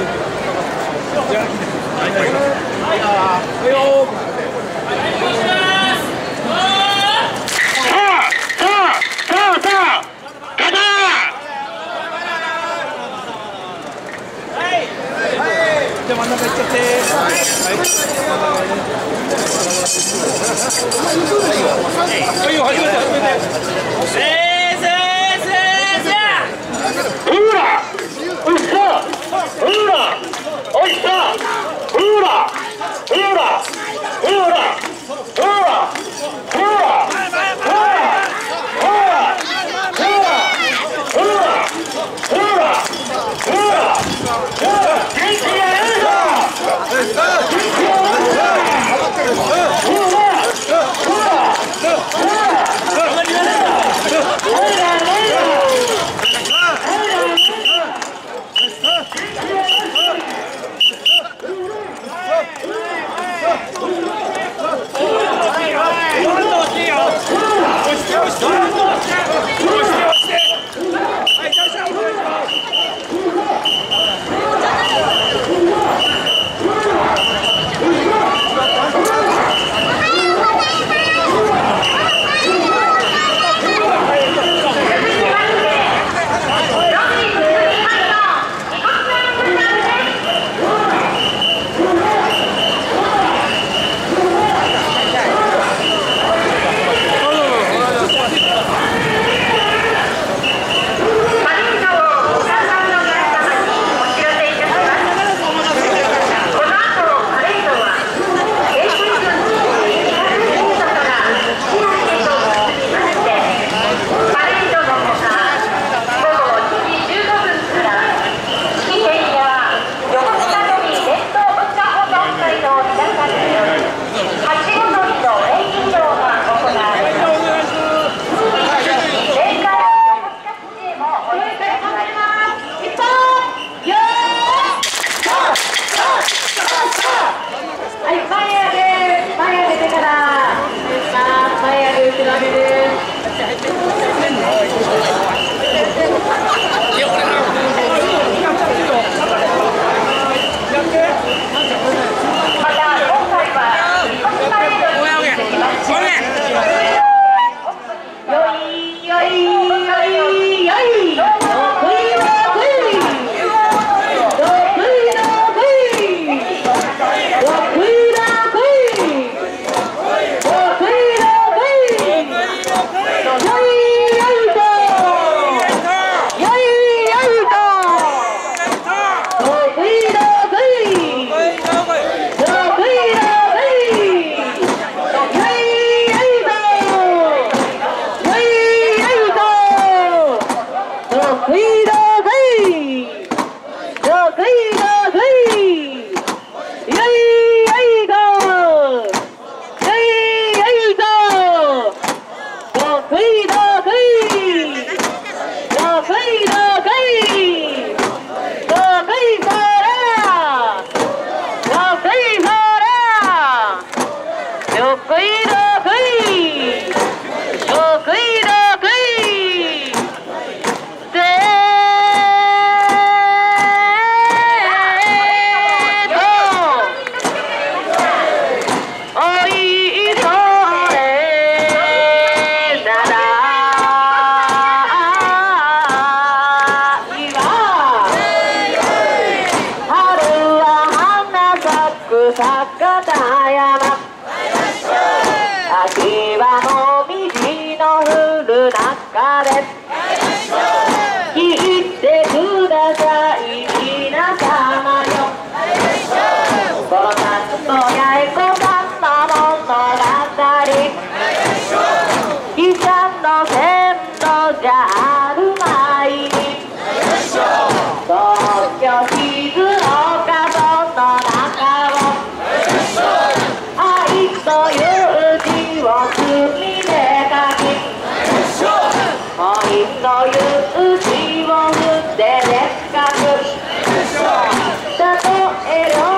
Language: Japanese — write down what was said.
はい、初めて初めて。please. I am ¡Héroe!